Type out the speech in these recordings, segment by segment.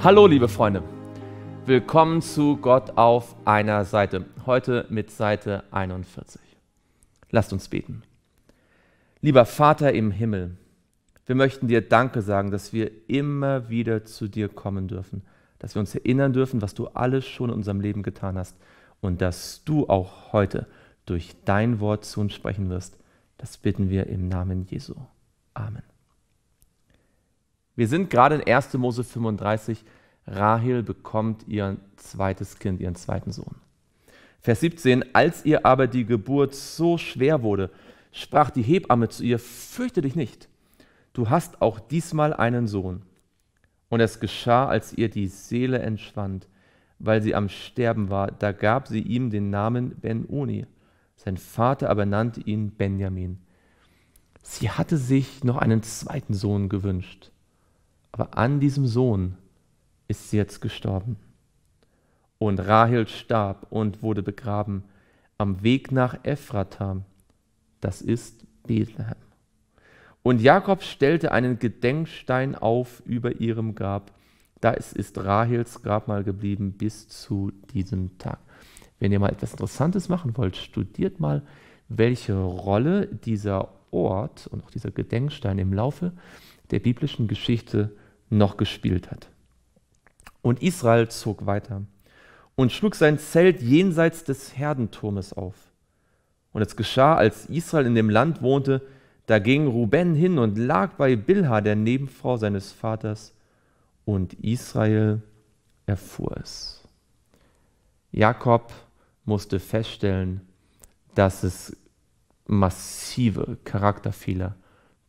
Hallo, liebe Freunde. Willkommen zu Gott auf einer Seite. Heute mit Seite 41. Lasst uns beten. Lieber Vater im Himmel, wir möchten dir Danke sagen, dass wir immer wieder zu dir kommen dürfen, dass wir uns erinnern dürfen, was du alles schon in unserem Leben getan hast und dass du auch heute durch dein Wort zu uns sprechen wirst. Das bitten wir im Namen Jesu. Amen. Wir sind gerade in 1. Mose 35. Rahel bekommt ihr zweites Kind, ihren zweiten Sohn. Vers 17, als ihr aber die Geburt so schwer wurde, sprach die Hebamme zu ihr, fürchte dich nicht, du hast auch diesmal einen Sohn. Und es geschah, als ihr die Seele entschwand, weil sie am Sterben war, da gab sie ihm den Namen Ben-Uni. Sein Vater aber nannte ihn Benjamin. Sie hatte sich noch einen zweiten Sohn gewünscht, aber an diesem Sohn ist sie jetzt gestorben. Und Rahel starb und wurde begraben am Weg nach Ephrata, das ist Bethlehem. Und Jakob stellte einen Gedenkstein auf über ihrem Grab. Da ist Rahels Grabmal geblieben bis zu diesem Tag. Wenn ihr mal etwas Interessantes machen wollt, studiert mal, welche Rolle dieser Ort und auch dieser Gedenkstein im Laufe der biblischen Geschichte noch gespielt hat. Und Israel zog weiter und schlug sein Zelt jenseits des Herdenturmes auf. Und es geschah, als Israel in dem Land wohnte, da ging Ruben hin und lag bei Bilha, der Nebenfrau seines Vaters, und Israel erfuhr es. Jakob musste feststellen, dass es massive Charakterfehler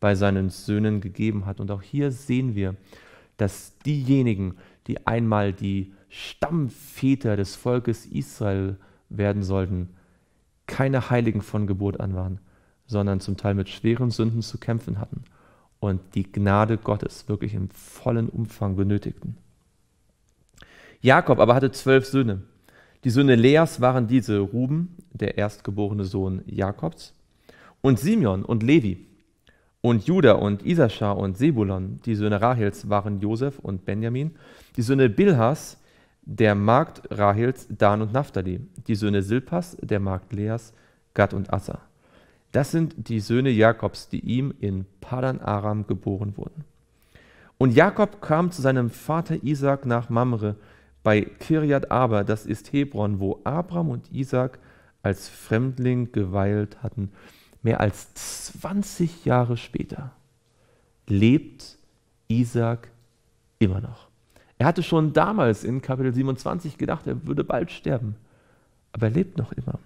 bei seinen Söhnen gegeben hat. Und auch hier sehen wir, dass diejenigen, die einmal die Stammväter des Volkes Israel werden sollten, keine Heiligen von Geburt an waren, sondern zum Teil mit schweren Sünden zu kämpfen hatten und die Gnade Gottes wirklich im vollen Umfang benötigten. Jakob aber hatte zwölf Söhne. Die Söhne Leas waren diese Ruben, der erstgeborene Sohn Jakobs, und Simeon und Levi. Und Judah und Isaschar und Sebulon, die Söhne Rahels, waren Josef und Benjamin. Die Söhne Bilhas, der Magd Rahels, Dan und Naphtali. Die Söhne Silpas, der Magd Leas, Gad und Assa. Das sind die Söhne Jakobs, die ihm in Padan Aram geboren wurden. Und Jakob kam zu seinem Vater Isaac nach Mamre bei Kirjat Aber, das ist Hebron, wo Abraham und Isaac als Fremdling geweilt hatten. Mehr als 20 Jahre später lebt Isaac immer noch. Er hatte schon damals in Kapitel 27 gedacht, er würde bald sterben, aber er lebt noch immer.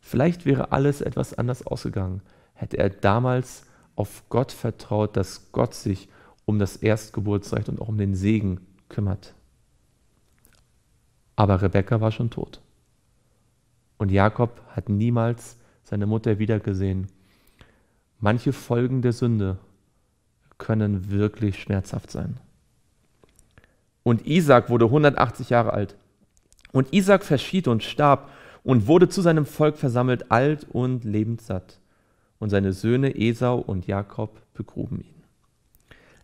Vielleicht wäre alles etwas anders ausgegangen, hätte er damals auf Gott vertraut, dass Gott sich um das Erstgeburtsrecht und auch um den Segen kümmert. Aber Rebekka war schon tot. Und Jakob hat niemals seine Mutter wiedergesehen. Manche Folgen der Sünde können wirklich schmerzhaft sein. Und Isaac wurde 180 Jahre alt. Und Isaac verschied und starb und wurde zu seinem Volk versammelt, alt und lebenssatt. Und seine Söhne Esau und Jakob begruben ihn.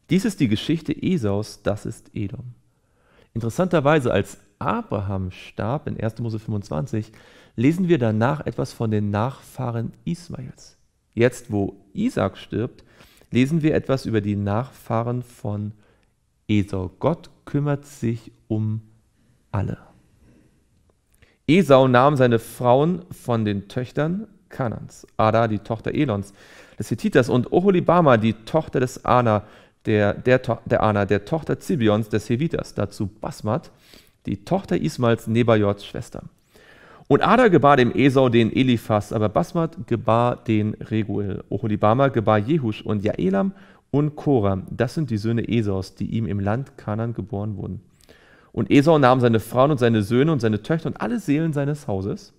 Dies ist die Geschichte Esaus, das ist Edom. Interessanterweise, als Abraham starb in 1. Mose 25, lesen wir danach etwas von den Nachfahren Ismaels. Jetzt, wo Isaac stirbt, lesen wir etwas über die Nachfahren von Esau. Gott kümmert sich um alle. Esau nahm seine Frauen von den Töchtern Kanans, Ada, die Tochter Elons, des Hethiters, und Oholibama, die Tochter des Ana, der, der, der Ana, der Tochter Zibions, des Heviters, dazu Basmat, die Tochter Ismaels, Nebajots Schwester. Und Ada gebar dem Esau den Eliphas, aber Basmat gebar den Reguel. Oholibama gebar Jehusch und Jaelam und Korah. Das sind die Söhne Esaus, die ihm im Land Kanan geboren wurden. Und Esau nahm seine Frauen und seine Söhne und seine Töchter und alle Seelen seines Hauses,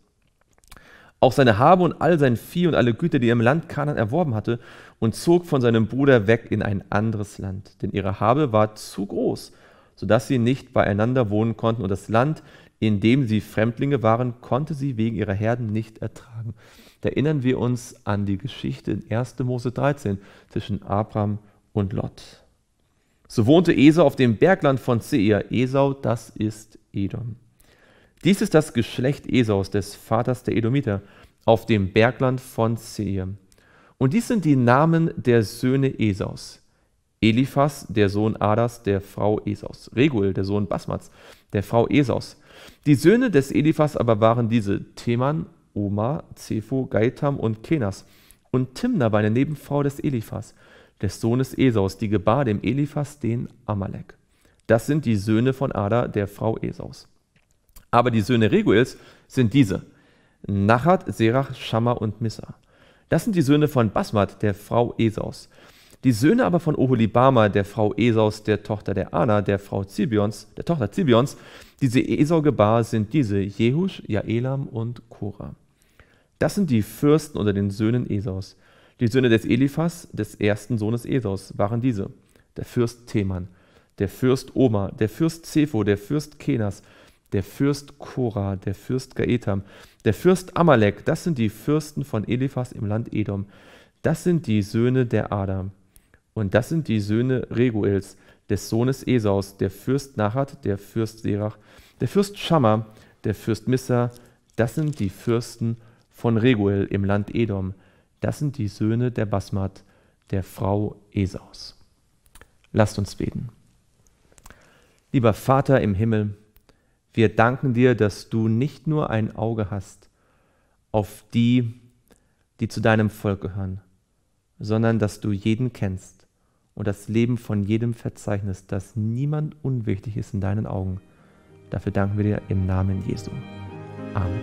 auch seine Habe und all sein Vieh und alle Güter, die er im Land Kanan erworben hatte, und zog von seinem Bruder weg in ein anderes Land. Denn ihre Habe war zu groß, sodass sie nicht beieinander wohnen konnten, und das Land, in dem sie Fremdlinge waren, konnte sie wegen ihrer Herden nicht ertragen. Da erinnern wir uns an die Geschichte in 1. Mose 13 zwischen Abraham und Lot. So wohnte Esau auf dem Bergland von Seir. Esau, das ist Edom. Dies ist das Geschlecht Esaus, des Vaters der Edomiter, auf dem Bergland von Seir. Und dies sind die Namen der Söhne Esaus. Eliphas, der Sohn Adas, der Frau Esaus. Reguel, der Sohn Basmats, der Frau Esaus. Die Söhne des Eliphas aber waren diese Teman, Oma, Zepho, Gaitam und Kenas. Und Timna war eine Nebenfrau des Eliphas, des Sohnes Esaus, die gebar dem Eliphas den Amalek. Das sind die Söhne von Ada, der Frau Esaus. Aber die Söhne Reguels sind diese: Nachat, Serach, Schamma und Missa. Das sind die Söhne von Basmat, der Frau Esaus. Die Söhne aber von Oholibama, der Frau Esaus, der Tochter der Anna, der Frau Zibions, der Tochter Zibions, diese Esau gebar, sind diese Jehush, Jaelam und Korah. Das sind die Fürsten unter den Söhnen Esaus. Die Söhne des Eliphas, des ersten Sohnes Esaus, waren diese: der Fürst Teman, der Fürst Oma, der Fürst Zepho, der Fürst Kenas, der Fürst Korah, der Fürst Gaetam, der Fürst Amalek. Das sind die Fürsten von Eliphas im Land Edom. Das sind die Söhne der Adam. Und das sind die Söhne Reguels, des Sohnes Esaus, der Fürst Nachat, der Fürst Serach, der Fürst Schammer, der Fürst Missa. Das sind die Fürsten von Reguel im Land Edom. Das sind die Söhne der Basmat, der Frau Esaus. Lasst uns beten. Lieber Vater im Himmel, wir danken dir, dass du nicht nur ein Auge hast auf die, die zu deinem Volk gehören, sondern dass du jeden kennst und das Leben von jedem verzeichnest, dass niemand unwichtig ist in deinen Augen. Dafür danken wir dir im Namen Jesu. Amen.